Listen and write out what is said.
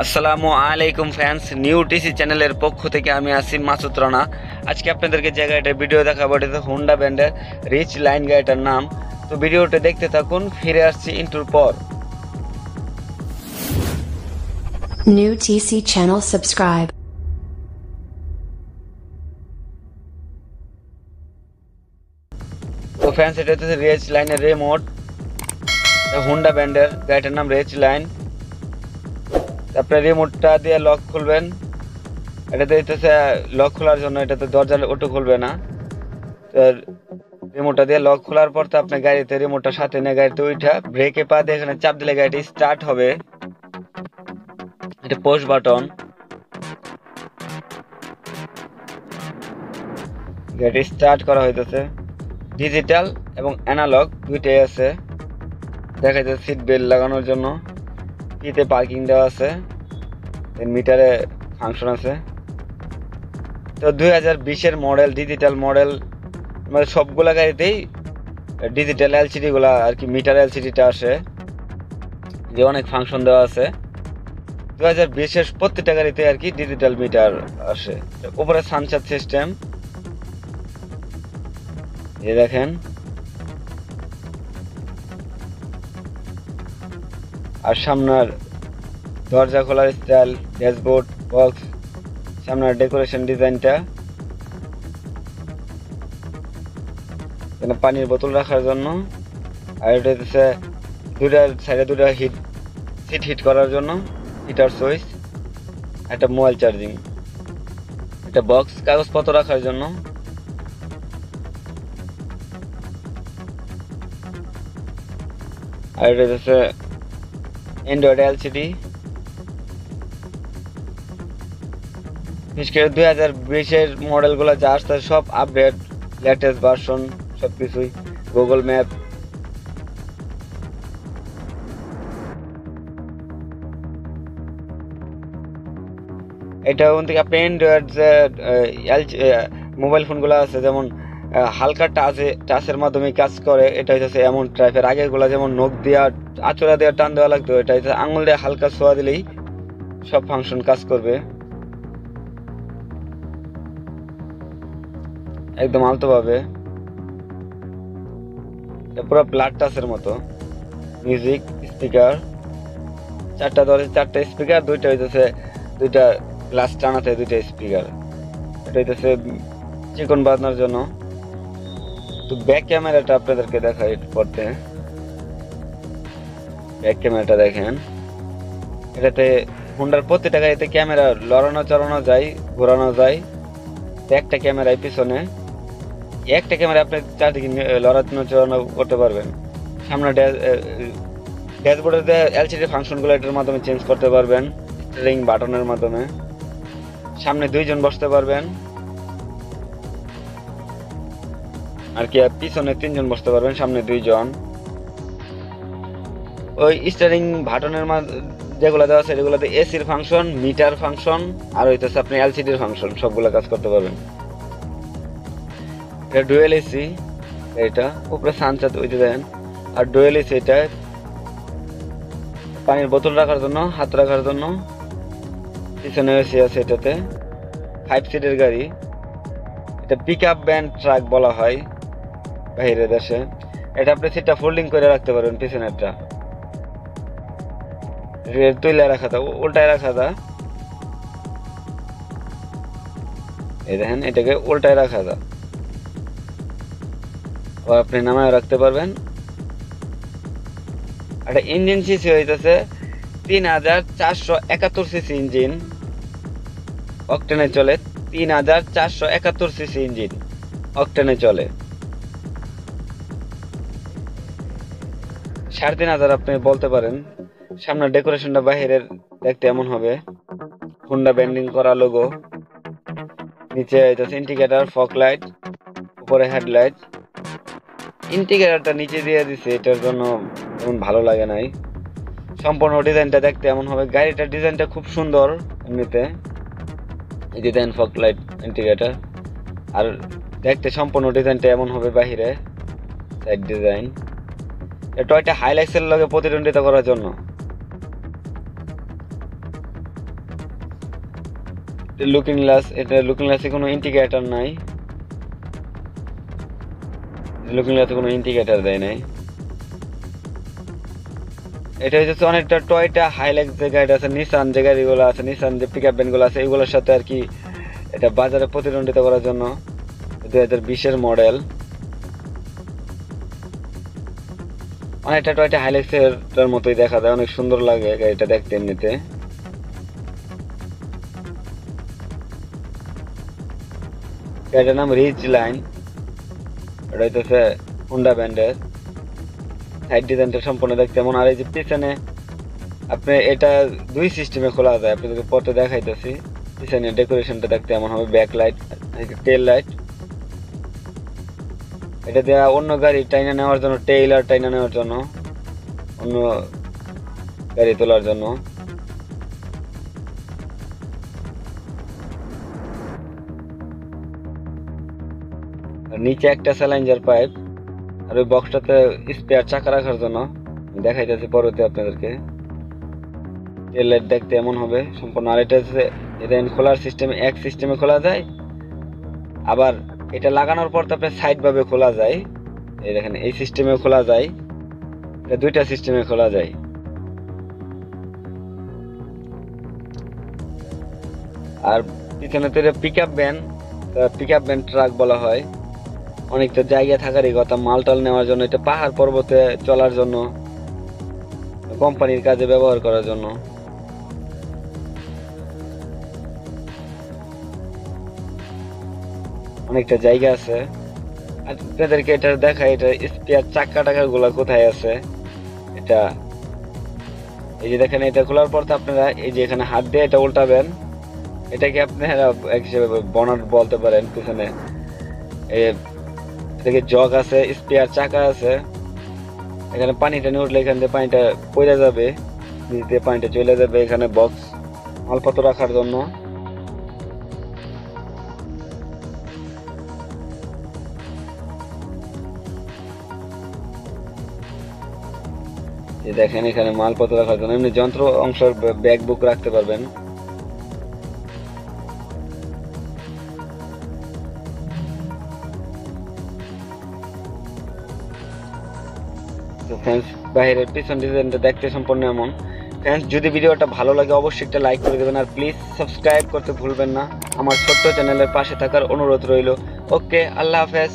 আসসালামু আলাইকুম fans new TC চ্যানেলের পক্ষ থেকে আমি আসিম মাসুদ রানা। আজকে আপনাদেরকে যে গাড়িটার ভিডিও দেখাবো এটা হোন্ডা ব্র্যান্ডের রিচ লাইন গাড়িটার নাম। তো ভিডিওটা দেখতে থাকুন ফিরে আসছি ইন্টুর পর। New TC channel subscribe. তো ফ্যান্স এটা হচ্ছে রেচ লাইনের রিমোট হোন্ডা ব্র্যান্ডের গাড়িটার নাম রেচ লাইন তারপরে রিমোটটা দিয়ে লক খুলবেন। এটাতে হচ্ছে লক খোলার জন্য এটাতে দরজা ওটো খুলবে না। রিমোটটা দিয়ে লক খোলার পর তো আপনার গাড়িতে রিমোটটা সাথে নিয়ে গাড়িতে উঠা ব্রেকে পা দিয়ে এখানে চাপ দিলে গাড়িটি স্টার্ট হবে। এটা পোস্ট বাটন গাড়ি স্টার্ট করা হইতেছে। ডিজিটাল এবং অ্যানালগ দুইটাই আছে। দেখা যাচ্ছে সিট বেল্ট লাগানোর জন্য। কিতে পার্কিং দেওয়া আছে মিটারে ফাংশন আছে। তো দুই হাজার বিশের মডেল ডিজিটাল মডেল মানে সবগুলা গাড়িতেই ডিজিটাল এলসিডি গুলা আর কি মিটার এলসিডিটা আসে। যে অনেক ফাংশন দেওয়া আছে। দু হাজার বিশের প্রত্যেকটা গাড়িতে আর কি ডিজিটাল মিটার আসে। উপরে সানসার সিস্টেম এই দেখেন। আর সামনের দরজা খোলার স্টাইল ড্যাশবোর্ড বক্স সামনের ডেকোরেশন ডিজাইনটা পানির বোতল রাখার জন্য। আর এটা হচ্ছে দুটার সাইডে দুটা হিট সিট হিট করার জন্য হিটার সুইচ একটা মোবাইল চার্জিং একটা বক্স কাগজপত্র রাখার জন্য। আর এটা হচ্ছে অ্যান্ড্রয়েড এলসিডি বিশেষ করে দুই হাজার বিশের মডেলগুলো যা আসছে, সব আপডেট লেটেস্ট ভার্সন সব কিছুই গুগল ম্যাপ এটা ওখান থেকে আপনি অ্যান্ড্রয়েড যে মোবাইল ফোনগুলো আছে, যেমন হালকা টাচে টাচের মাধ্যমে কাজ করে, এটা হচ্ছে এমন টাইপের আগেরগুলো যেমন নখ দেওয়া আচড়া দেওয়া টান দেওয়া লাগতো এটা আঙুল দিয়ে হালকা ছোঁয়া দিলেই সব ফাংশন কাজ করবে। একদম আলতোভাবে। পুরো ব্লাড টাচের মতো। মিউজিক স্পিকার চারটা ধরে, চারটা স্পিকার দুইটা হইতেছে, দুইটা গ্লাস টানাতে, দুইটা স্পিকার এটা হইতেছে চিকন বাজনার জন্য। তো ব্যাক ক্যামেরাটা আপনাদেরকে দেখাই পড়তে। ব্যাক ক্যামেরাটা দেখেন। এটাতে হুন্ডার প্রতিটা গাড়িতে ক্যামেরা লড়ানো, চড়ানো যায়, ঘোরানো যায়। একটা ক্যামেরায় পিছনে, একটা ক্যামেরা আপনি চারদিকে লড়ানো, চড়ানো করতে পারবেন। সামনে ড্যাশবোর্ডে এলসিডি ফাংশনগুলো, এটার মাধ্যমে চেঞ্জ করতে পারবেন স্টিয়ারিং বাটনের মাধ্যমে। সামনে দুইজন বসতে পারবেন। আর কি পিছনে তিনজন বসতে পারবেন, সামনে দুইজন। ওই স্টারিং বাটনের যেগুলো দেওয়া আছে সেগুলোতে এসির ফাংশন মিটার ফাংশন আর হইতেছে আপনি এলসিডির ফাংশন সবগুলো কাজ করতে পারবেন। এটা ডুয়েল এসি এটা উপরে সানচাত ওই যে দেন, আর ডুয়েল এসি এটা পানির বোতল রাখার জন্য, হাত রাখার জন্য, পিছনে এসি আছে এটাতে ফাইভ সিটের গাড়ি, এটা পিক আপ ব্যান্ড ট্রাক বলা হয় বাইরে দেশে। এটা আপনি সিটটা ফোল্ডিং করে রাখতে পারবেন পিছনেরটা। তুলে রাখা দা উল্টায় রাখা দা এই দেখেন, এটাকে উল্টায় রাখা দা আপনি নামায় রাখতে পারবেন। একটা ইঞ্জিন সিসি হইতেছে, তিন হাজার চারশো একাত্তর সিসি ইঞ্জিন। অকটেনে চলে, তিন হাজার চারশো একাত্তর সিসি ইঞ্জিন। অকটেনে চলে। সাড়ে তিন হাজার আপনি বলতে পারেন। সামনের ডেকোরেশনটা বাহিরের দেখতে এমন হবে। হুন্ডা ব্যান্ডিং করা লোগো নিচে ইন্ডিকেটার ফক লাইট উপরে হেডলাইট ইন্ডিকেটারটা নিচে দিয়ে দিছে, এটার জন্য তেমন ভালো লাগে নাই। সম্পূর্ণ ডিজাইনটা দেখতে এমন হবে। গাড়িটার ডিজাইনটা খুব সুন্দর এমনিতে। এই যে দেন ফক লাইট ইন্ডিকেটার আর দেখতে সম্পূর্ণ ডিজাইনটা এমন হবে বাহিরে সাইড ডিজাইন টয়টা হাইলাইক্সের লগে প্রতিদ্বন্দ্বিতা করার জন্য। লুকিং গ্লাস এটা লুকিং গ্লাসে কোনো ইন্ডিকেটর নাই। লুকিং গ্লাসে কোনো ইন্ডিকেটর দেয় নাই। এটা হচ্ছে অনেকটা টয়টা হাইলাক্স যে গাড়ি আছে নিসান যে গাড়িগুলো আছে নিসান যে পিক আপ ভ্যানগুলো আছে, এগুলোর সাথে আর কি এটা বাজারে প্রতিদ্বন্দ্বিতা করার জন্য দু হাজার বিশের মডেল অনেকটা টয়টা হাইলাক্সের মতোই দেখা যায়, অনেক সুন্দর লাগে গাড়িটা দেখতে এমনিতে। গাড়িটার নাম রিচ লাইন এটা হইতেছে হুন্ডা ব্যান্ডের সাইড ডিজাইনটা সম্পূর্ণ দেখতে এমন। আর এই যে পিছনে আপনি এটা দুই সিস্টেমে খোলা যায়। আপনি যদি পথে দেখাইতেছি, পিছনে ডেকোরেশনটা দেখতে এমন হবে ব্যাক লাইট টেল লাইট এটা দেওয়া অন্য গাড়ি টাইনা নেওয়ার জন্য টেইলার টাইনা নেওয়ার জন্য, অন্য গাড়ি তোলার জন্য। নিচে একটা স্যালাইঞ্জার পাইপ আর ওই বক্সটাতে স্পেয়ার চাকা রাখার জন্য দেখাইতেছি পরবর্তী আপনাদেরকে। লাইট দেখতে এমন হবে, সম্পূর্ণ আর এটা হচ্ছে, এটা খোলার সিস্টেমে এক সিস্টেমে খোলা যায়। আবার এটা লাগানোর পর তো আপনার সাইড ভাবে খোলা যায়। এই দেখেন, এই সিস্টেমে খোলা যায়, এটা দুইটা সিস্টেমে খোলা যায়। আর পিছনে তো এটা pick up van pick up van truck বলা হয়। অনেকটা জায়গা থাকারই কথা মাল টাল নেওয়ার জন্য, এটা পাহাড় পর্বতে চলার জন্য, কোম্পানির কাজে ব্যবহার করার জন্য। অনেকটা জায়গা আছে। আর আপনাদেরকে এটা দেখা এটা স্পেয়ার চাক্কা টাকা গুলা কোথায় আছে? এটা, এই যে দেখেন, এটা খোলার পর তো আপনারা এই যে এখানে হাত দিয়ে এটা উল্টাবেন, এটাকে আপনারা এক হিসেবে বনাট বলতে পারেন, পিছনে। এদিকে জগ আছে স্পেয়ার চাকা আছে। এখানে পানি টানি উঠলে এখান থেকে পানিটা পড়ে যাবে দিয়ে পানিটা চলে যাবে এখানে বক্স মালপত্র রাখার জন্য। দেখেন এখানে মালপত্র রাখার জন্য। এমনি যন্ত্র অংশ ব্যাগ বুক রাখতে পারবেন। তো ফ্রেন্ডস বাইরের পিছন ডিজাইনটা দেখতে সম্পূর্ণ এমন। ফ্রেন্ডস যদি ভিডিওটা ভালো লাগে, অবশ্যই একটা লাইক করে দেবেন। আর প্লিজ সাবস্ক্রাইব করতে ভুলবেন না। আমার ছোট্ট চ্যানেলের পাশে থাকার অনুরোধ রইল। ওকে আল্লাহ হাফেজ।